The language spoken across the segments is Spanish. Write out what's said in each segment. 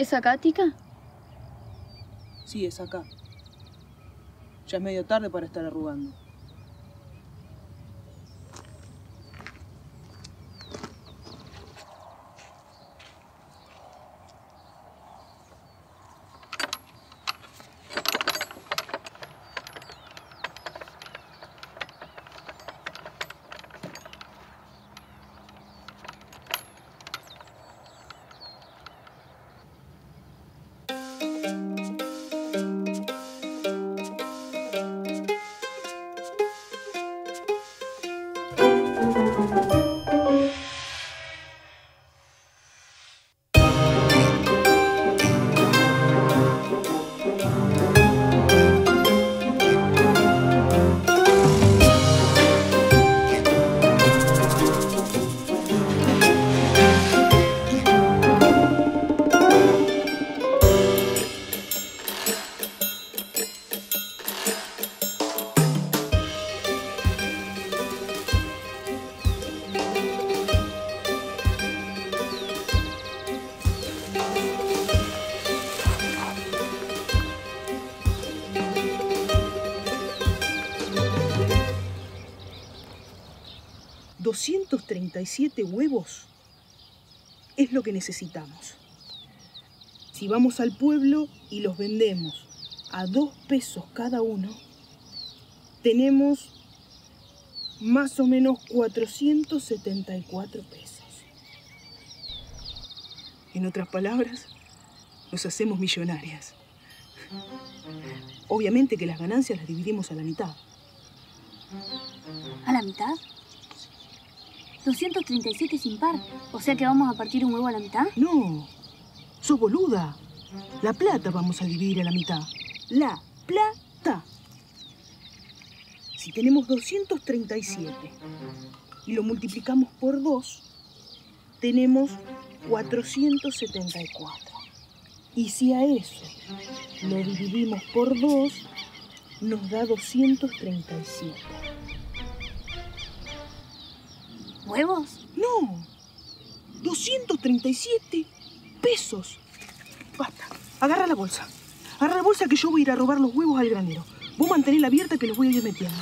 ¿Es acá, Tica? Sí, es acá. Ya es medio tarde para estar arrugando. ¿237 huevos? Es lo que necesitamos. Si vamos al pueblo y los vendemos a dos pesos cada uno, tenemos más o menos 474 pesos. En otras palabras, nos hacemos millonarias. Obviamente que las ganancias las dividimos a la mitad. ¿A la mitad? 237 sin par. O sea que vamos a partir un huevo a la mitad. No, sos boluda. La plata vamos a dividir a la mitad. La plata. Si tenemos 237 y lo multiplicamos por 2, tenemos 474. Y si a eso lo dividimos por 2, nos da 237. ¿Huevos? No, 237 pesos. Basta, agarra la bolsa. Agarra la bolsa que yo voy a ir a robar los huevos al granero. Vos mantenela abierta que los voy a ir metiendo.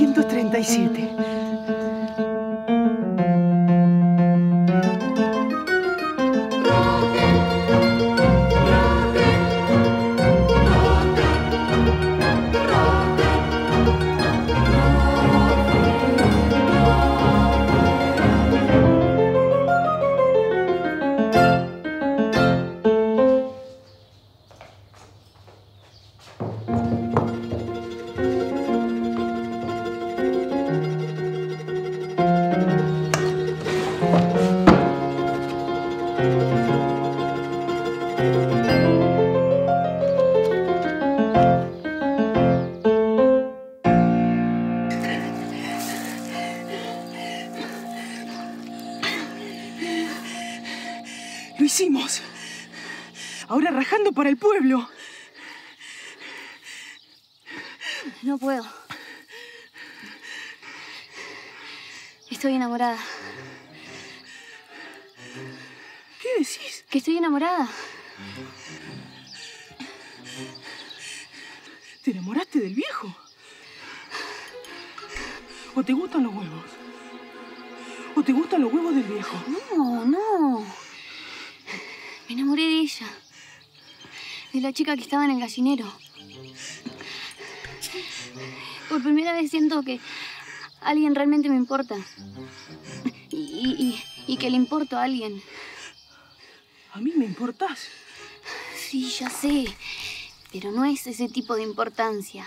1937. Lo hicimos. Ahora rajando para el pueblo. No puedo. Estoy enamorada. ¿Qué decís? Que estoy enamorada. ¿Te enamoraste del viejo? ¿O te gustan los huevos? ¿O te gustan los huevos del viejo? No, no. Me enamoré de ella. De la chica que estaba en el gallinero. Por primera vez siento que alguien realmente me importa. Y, y- y que le importo a alguien. A mí me importás. Sí, ya sé. Pero no es ese tipo de importancia.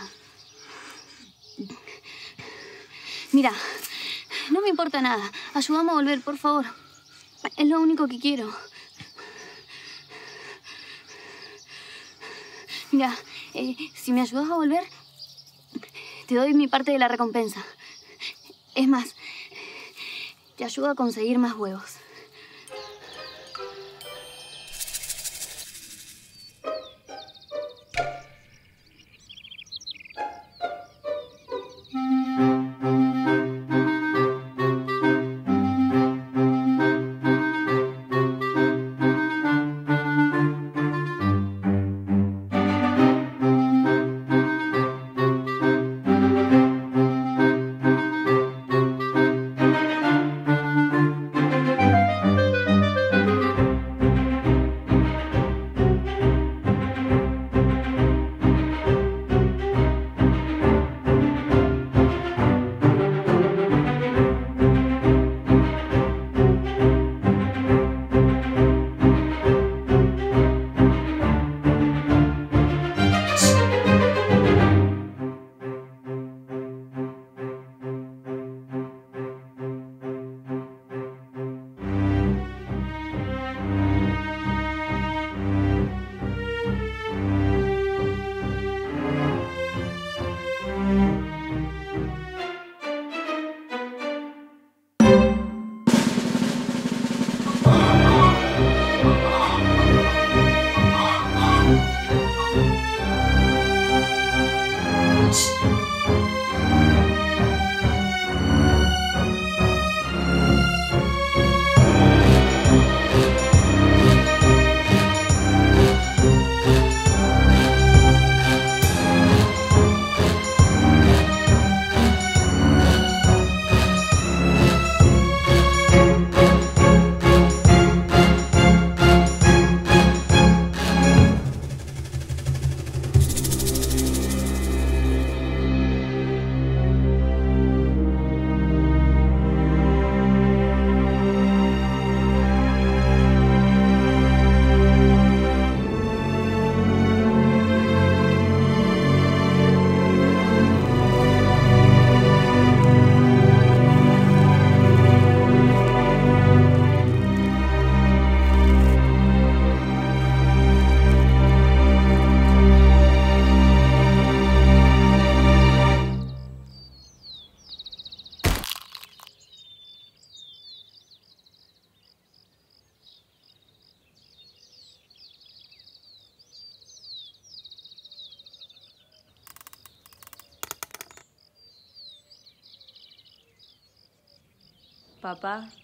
Mira, no me importa nada. Ayúdame a volver, por favor. Es lo único que quiero. Mira, eh, si me ayudas a volver, te doy mi parte de la recompensa. Es más, te ayudo a conseguir más huevos. 爸爸。